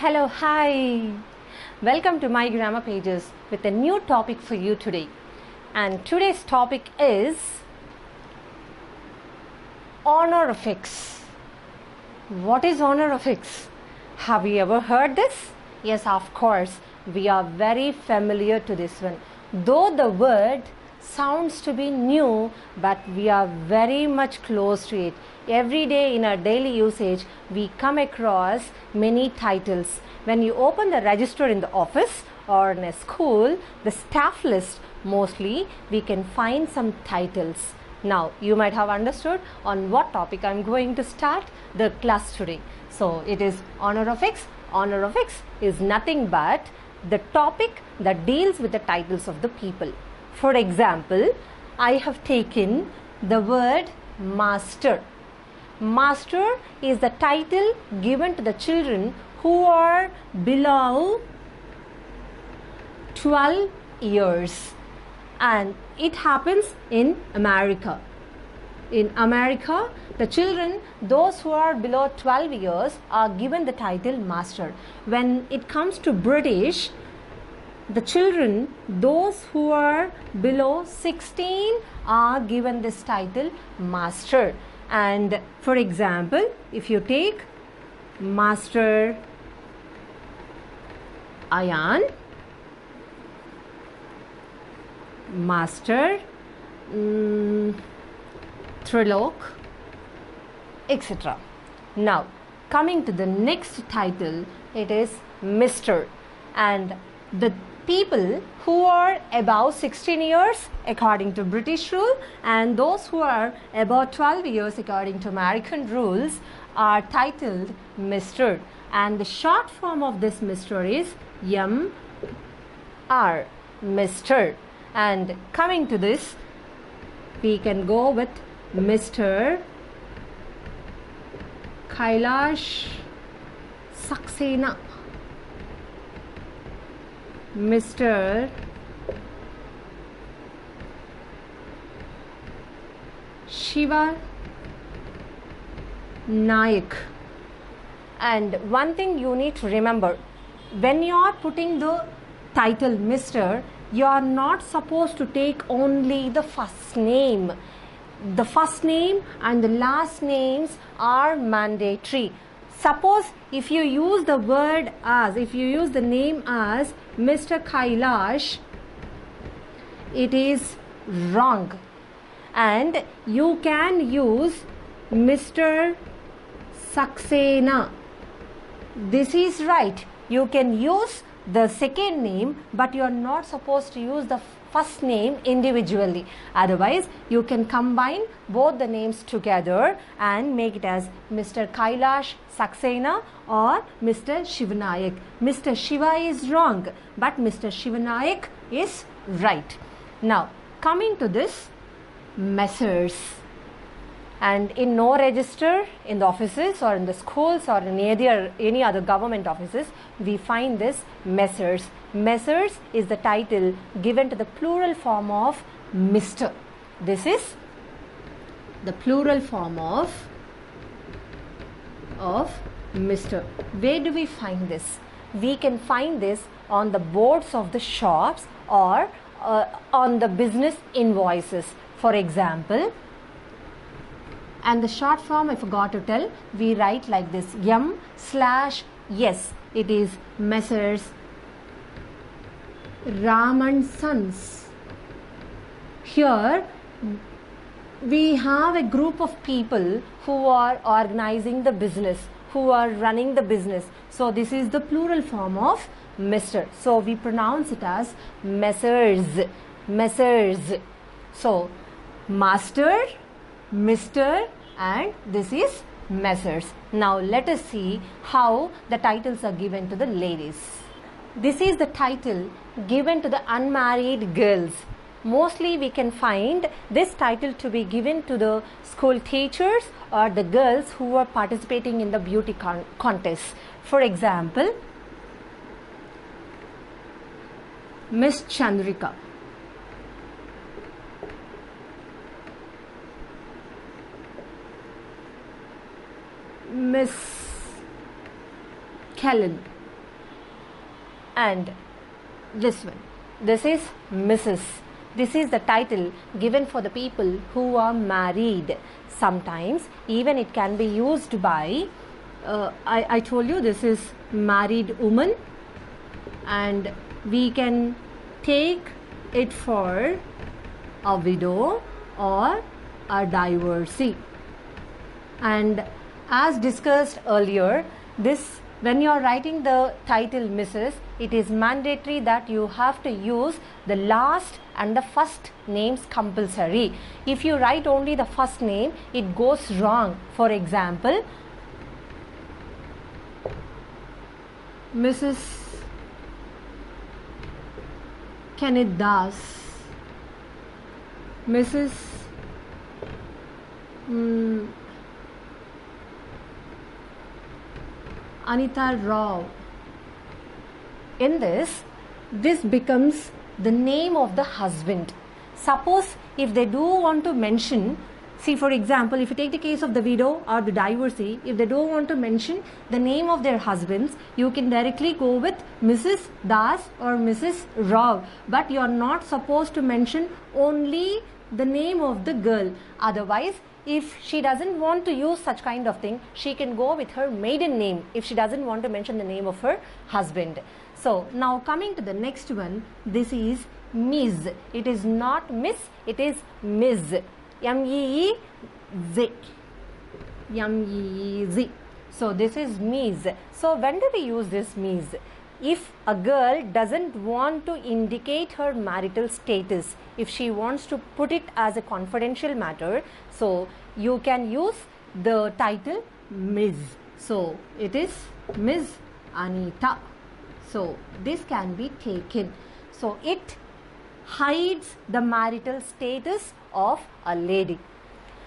Hello, hi. Welcome to my grammar pages with a new topic for you today. And today's topic is honorifics. What is honorifics? Have you ever heard this? Yes, of course. We are very familiar to this one. Though the word sounds to be new, but we are very much close to it. Every day in our daily usage, we come across many titles. When you open the register in the office or in a school, the staff list mostly we can find some titles. Now, you might have understood on what topic I'm going to start the class today. So, it is honorifics. Honor of X is nothing but the topic that deals with the titles of the people. For example, I have taken the word master. Master is the title given to the children who are below 12 years and it happens in America. In America, the children, those who are below 12 years, are given the title master. When it comes to British, the children, those who are below 16, are given this title master. And for example, if you take Master Ayan, Master mm, Trilok, etc. Now, coming to the next title, it is Mr. And the people who are above 16 years according to British rule and those who are above 12 years according to American rules are titled Mr. And the short form of this Mr. is M R Mr. And coming to this, we can go with Mr. Kailash Saxena. Mr. Shiva Naik. And one thing you need to remember when you are putting the title Mr., you are not supposed to take only the first name. The first name and the last names are mandatory. Suppose if you use the word as, if you use the name as Mr. Kailash, it is wrong. And you can use Mr. Saxena. This is right. You can use the second name, but you are not supposed to use the first name individually. Otherwise, you can combine both the names together and make it as Mr. Kailash Saxena or Mr. Shivanayak. Mr. Shiva is wrong, but Mr. Shivanayak is right. Now, coming to this, Messrs and in no register in the offices or in the schools or in any other, any other government offices we find this messrs messrs is the title given to the plural form of mr this is the plural form of of mr where do we find this? We can find this on the boards of the shops or uh, on the business invoices. For example and the short form I forgot to tell we write like this M slash yes it is Messrs. Raman Sons. Here we have a group of people who are organizing the business who are running the business. So this is the plural form of Mr so we pronounce it as Messrs. Messrs. So master Mr. and this is Messrs. Now let us see how the titles are given to the ladies. This is the title given to the unmarried girls. Mostly we can find this title to be given to the school teachers or the girls who are participating in the beauty con- contest. For example, Miss Chandrika. Miss Kellen. and this one. This is mrs this is the title given for the people who are married. Sometimes even it can be used by uh, I, I told you this is married woman. And we can take it for a widow or a divorcee. And as discussed earlier this when you are writing the title Mrs., it is mandatory that you have to use the last and the first names compulsory. If you write only the first name, it goes wrong. For example, Mrs. Kenneth Das, Mrs. Anita Rao. In this, this becomes the name of the husband. Suppose if they do want to mention, see for example, if you take the case of the widow or the divorcee, if they don't want to mention the name of their husbands, you can directly go with Mrs. Das or Mrs. Rao. But you are not supposed to mention only the name of the girl. Otherwise, if she doesn't want to use such kind of thing, she can go with her maiden name if she doesn't want to mention the name of her husband. So now coming to the next one, this is Ms. It is not Miss, it is Ms. M-E-E-Z. M-E-E-Z. So this is Ms. So when do we use this Ms? If a girl doesn't want to indicate her marital status, if she wants to put it as a confidential matter, so you can use the title Ms. So it is Ms. Anita. So this can be taken. So it hides the marital status of a lady.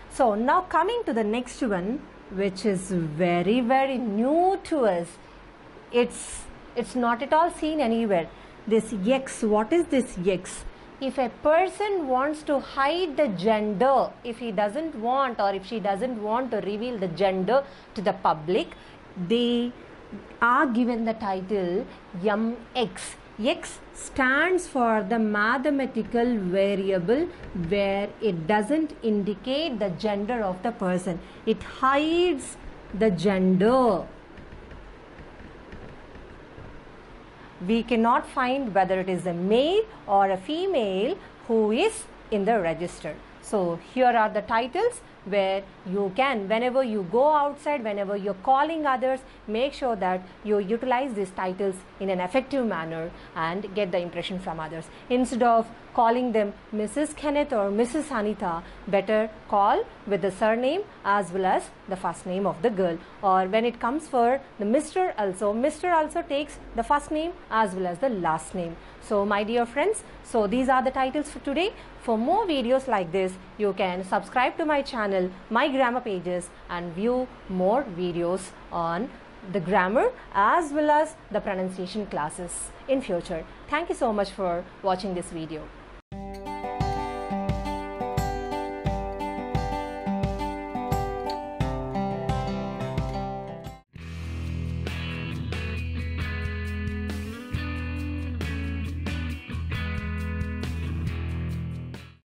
So now coming to the next one, which is very, very new to us. It's it's not at all seen anywhere. This X, what is this X? If a person wants to hide the gender, if he doesn't want or if she doesn't want to reveal the gender to the public, they are given the title MX. X stands for the mathematical variable where it doesn't indicate the gender of the person. It hides the gender we cannot find whether it is a male or a female who is in the register. So here are the titles where you can whenever you go outside whenever you're calling others make sure that you utilize these titles in an effective manner and get the impression from others. Instead of calling them mrs kenneth or mrs anita better call with the surname as well as the first name of the girl. Or when it comes for the mr also mr also takes the first name as well as the last name. So my dear friends so these are the titles for today. For more videos like this, you can subscribe to my channel, My Grammar Pages and view more videos on the grammar as well as the pronunciation classes in future. Thank you so much for watching this video.